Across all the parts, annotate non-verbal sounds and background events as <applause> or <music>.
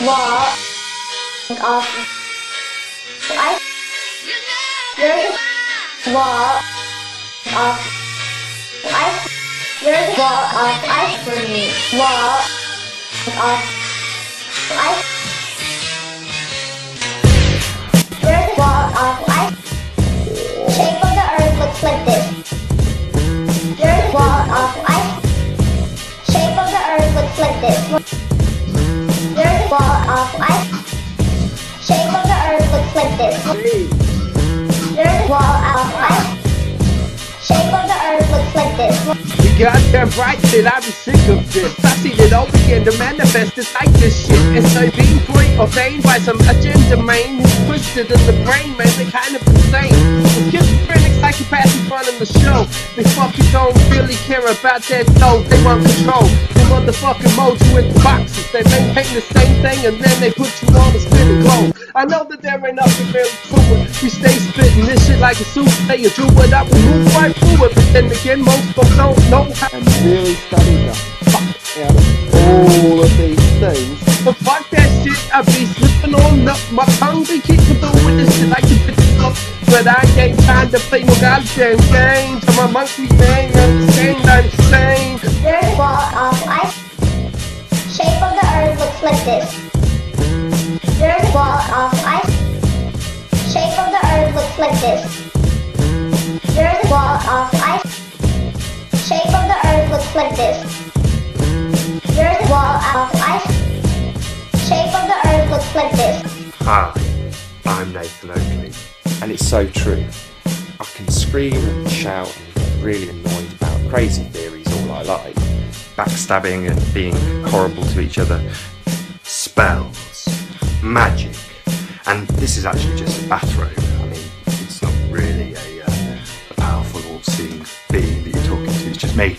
wall of ice. There's a wall of ice. There's a wall of ice for me. Wall of ice. There's a wall of ice. Shape of the earth looks like this. There's a wall of ice. Shape of the earth looks like this. This. The this. You goddamn right that I be sick of this. I see it all begin to manifest it's like this shit. It's so being preordained by some agenda main who's twisted in the brain, man. They kind of insane. Schizophrenic psychopaths in front of the show. They fucking don't really care about that dough. They want control. They motherfucking mold you into boxes. They maintain the same thing and then they put you on the globe. I know that there ain't nothing really to it. We stay spitting this shit like a souffle. You do it I we move right through it. But then again, most folks don't know how and really study the fuck out of all of these things. But fuck that shit, I be slipping on up. My tongue be kicking through with this shit like a bitch up. But I ain't time to play no goddamn games. I'm a monkey man, understand I'm insane. There's a wall um, of ice. Shape of the earth looks like this. Like this. There's a wall of ice. Shape of the earth looks like this. There's a wall of ice. Shape of the earth looks like this. Hi, I'm Nathan Oakley, and it's so true. I can scream and shout and get really annoyed about crazy theories all I like, backstabbing and being horrible to each other, spells, magic, and this is actually just a bathrobe. Me.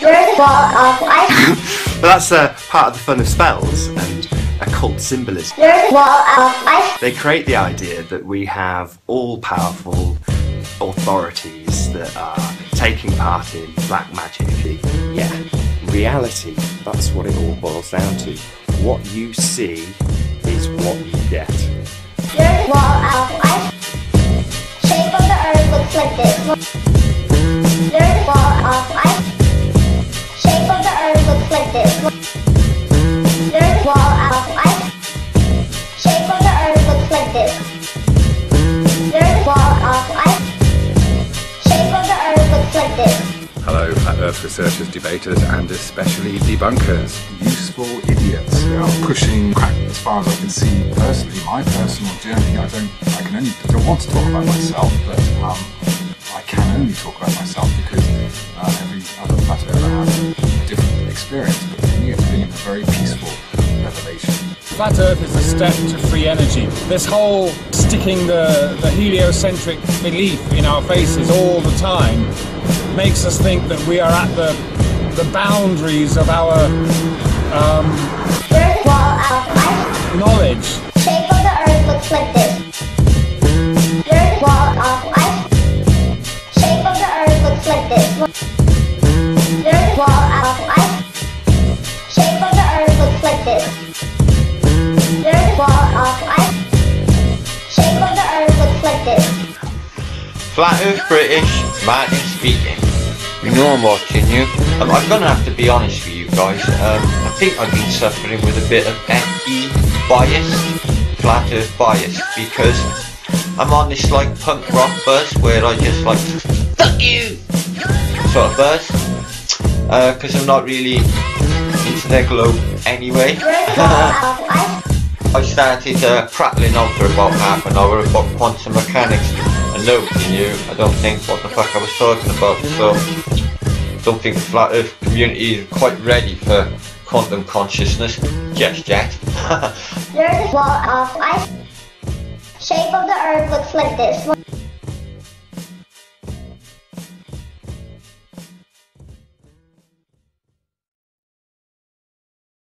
There's a wall of ice. but that's uh, part of the fun of spells and occult symbolism. There's a wall of ice. They create the idea that we have all powerful authorities that are taking part in black magic. Yeah, reality, that's what it all boils down to. What you see is what you get. There's a wall of ice. Shape of the earth looks like this. Hello, flat earth researchers, debaters, and especially debunkers. useful idiots are pushing crack as far as I can see personally. My personal journey, I don't, I can only, I don't want to talk about myself, but Flat Earth is a step to free energy. This whole sticking the, the heliocentric belief in our faces all the time makes us think that we are at the, the boundaries of our um, There's a wall of ice. knowledge. Shape of the earth looks like Flat Earth British, Martin speaking. You know I'm watching you. I'm gonna have to be honest with you guys. Um, I think I've been suffering with a bit of FE bias, Flat Earth bias, because I'm on this like punk rock buzz where I just like fuck you sort of buzz. Because I'm not really into their globe anyway. <laughs> I started uh, prattling on for about half an hour about quantum mechanics and nobody knew, I don't think, what the fuck I was talking about, so don't think the flat earth community is quite ready for quantum consciousness just <laughs> yet. There's a wall of uh, ice. Shape of the earth looks like this.